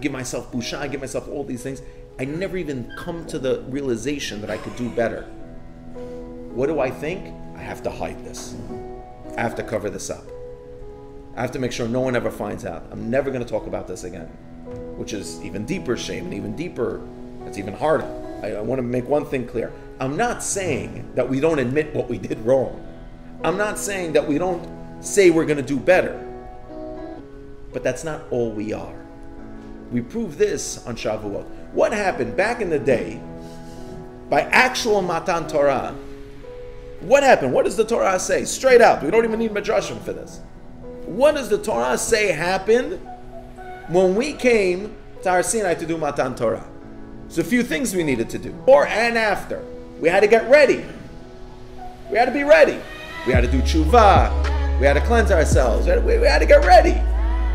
give myself busha, I give myself all these things. I never even come to the realization that I could do better. What do I think? I have to hide this. I have to cover this up. I have to make sure no one ever finds out. I'm never going to talk about this again, which is even deeper shame and even deeper, it's even harder. I, I want to make one thing clear. I'm not saying that we don't admit what we did wrong. I'm not saying that we don't say we're going to do better. But that's not all we are. We prove this on Shavuot. What happened back in the day by actual Matan Torah? What happened? What does the Torah say? Straight up. We don't even need Midrashim for this. What does the Torah say happened when we came to Har Sinai to do Matan Torah? There's a few things we needed to do, Before and after. We had to get ready. We had to be ready. We had to do tshuva. We had to cleanse ourselves. We had, we, we had to get ready.